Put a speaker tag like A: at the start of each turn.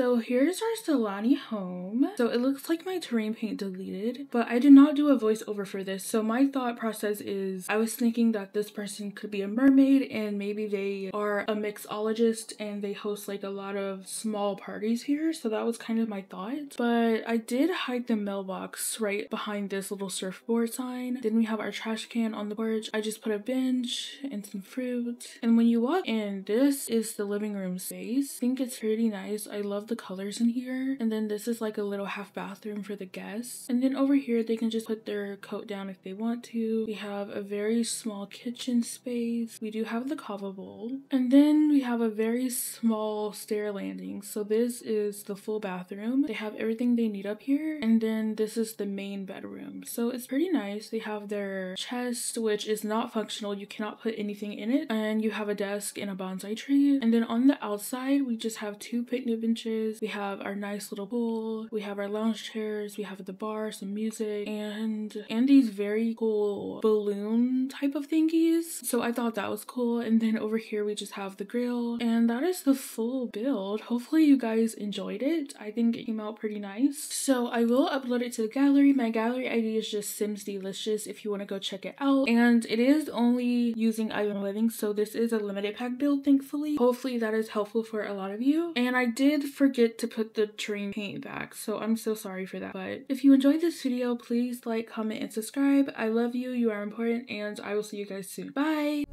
A: So here's our Sulani home. So it looks like my terrain paint deleted, but I did not do a voiceover for this. So my thought process is I was thinking that this person could be a mermaid and maybe they are a mixologist and they host like a lot of small parties here. So that was kind of my thought. But I did hide the mailbox right behind this little surfboard sign. Then we have our trash can on the porch. I just put a bench and some fruit. And when you walk in, this is the living room space. I think it's pretty nice. I love the colors in here. And then this is like a little half bathroom for the guests. And then over here, they can just put their coat down if they want to. We have a very small kitchen space. We do have the kava bowl. And then we have a very small stair landing. So this is the full bathroom. They have everything they need up here. And then this is the main bedroom. So it's pretty nice. They have their chest, which is not functional. You cannot put anything in it. And you have a desk and a bonsai tree. And then on the outside, we just have two picnic benches. We have our nice little pool. We have our lounge chairs. We have the bar, some music, and and these very cool balloon type of thingies. So I thought that was cool. And then over here, we just have the grill. And that is the full build. Hopefully you guys enjoyed it. I think it came out pretty nice. So I will upload it to the gallery. My gallery ID is just Sims Deelicious if you want to go check it out. And it is only using Island Living, so this is a limited pack build, thankfully. Hopefully that is helpful for a lot of you. And I did forget to put the terrain paint back, so I'm so sorry for that. But if you enjoyed this video, please like, comment, and subscribe. I love you, you are important, and I will see you guys soon. Bye!